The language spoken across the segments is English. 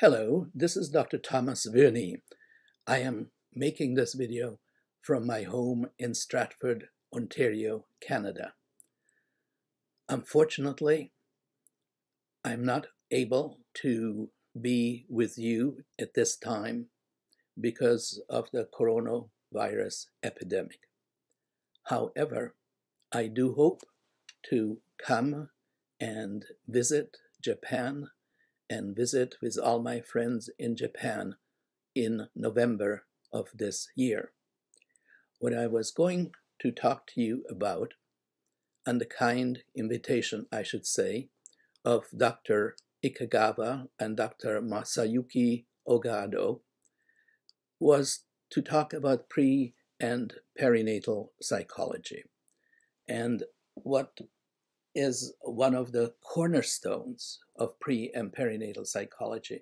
Hello, this is Dr. Thomas Verny. I am making this video from my home in Stratford, Ontario, Canada. Unfortunately, I'm not able to be with you at this time because of the coronavirus epidemic. However, I do hope to come and visit Japan and visit with all my friends in Japan in November of this year. What I was going to talk to you about, and the kind invitation, I should say, of Dr. Ikegawa and Dr. Masayuki Ogado, was to talk about pre and perinatal psychology. And what is one of the cornerstones of pre and perinatal psychology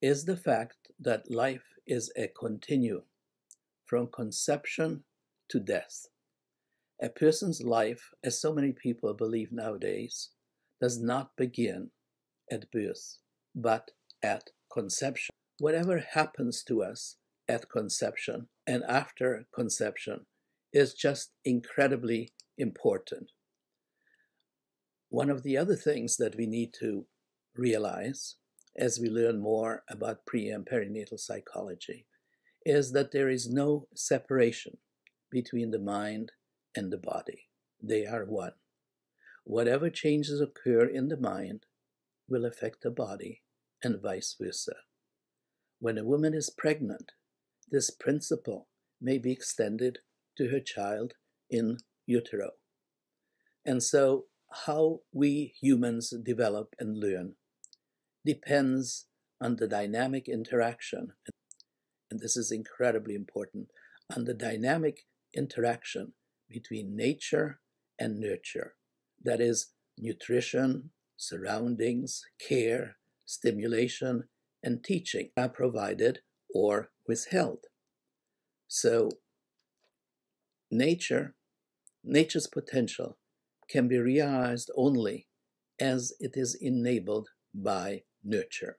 is the fact that life is a continuum from conception to death. A person's life, as so many people believe nowadays, does not begin at birth, but at conception. Whatever happens to us at conception and after conception is just incredibly important. One of the other things that we need to realize as we learn more about pre and perinatal psychology is that there is no separation between the mind and the body. They are one. Whatever changes occur in the mind will affect the body and vice versa. When a woman is pregnant, this principle may be extended to her child in utero. And so how we humans develop and learn depends on the dynamic interaction, and this is incredibly important, on the dynamic interaction between nature and nurture. That is, nutrition, surroundings, care, stimulation, and teaching are provided or withheld. So, nature, nature's potential can be realized only as it is enabled by nurture.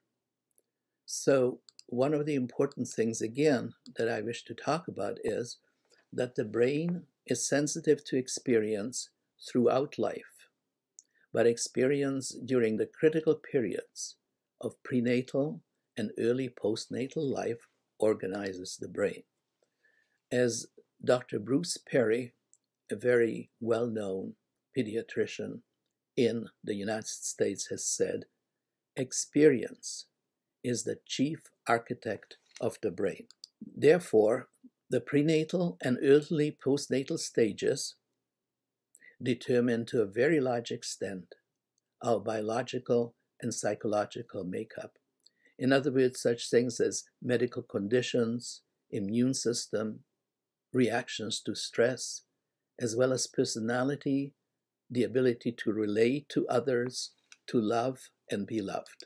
So, one of the important things, again, that I wish to talk about is that the brain is sensitive to experience throughout life, but experience during the critical periods of prenatal and early postnatal life organizes the brain. As Dr. Bruce Perry, a very well known pediatrician in the United States has said, experience is the chief architect of the brain. Therefore, the prenatal and early postnatal stages determine to a very large extent our biological and psychological makeup. In other words, such things as medical conditions, immune system, reactions to stress, as well as personality the ability to relate to others, to love and be loved.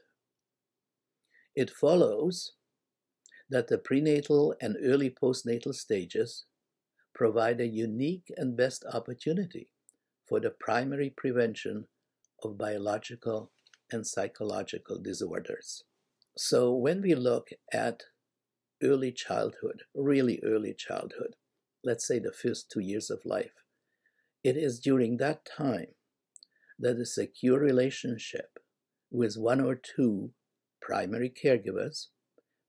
It follows that the prenatal and early postnatal stages provide a unique and best opportunity for the primary prevention of biological and psychological disorders. So when we look at early childhood, really early childhood, let's say the first two years of life, it is during that time that a secure relationship with one or two primary caregivers,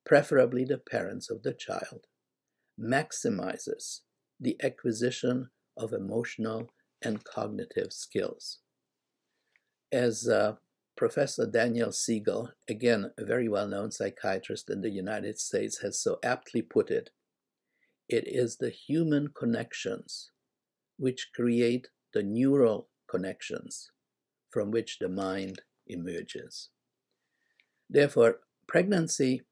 preferably the parents of the child, maximizes the acquisition of emotional and cognitive skills. As uh, Professor Daniel Siegel, again a very well known psychiatrist in the United States, has so aptly put it, it is the human connections which create the neural connections from which the mind emerges. Therefore, pregnancy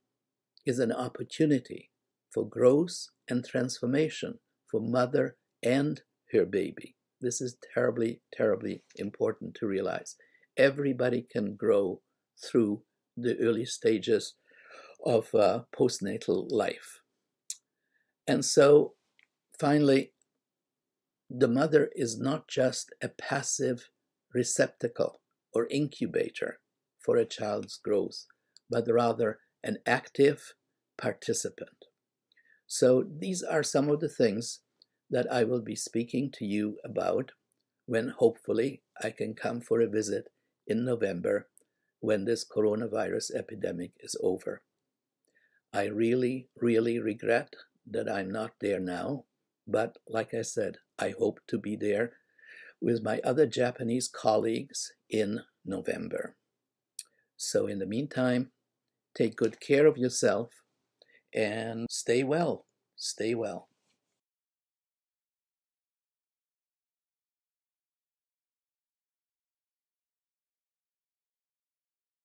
is an opportunity for growth and transformation for mother and her baby. This is terribly, terribly important to realize. Everybody can grow through the early stages of uh, postnatal life. And so, finally, the mother is not just a passive receptacle or incubator for a child's growth, but rather an active participant. So these are some of the things that I will be speaking to you about when hopefully I can come for a visit in November when this coronavirus epidemic is over. I really, really regret that I'm not there now, but like I said, I hope to be there with my other Japanese colleagues in November. So, in the meantime, take good care of yourself and stay well. Stay well.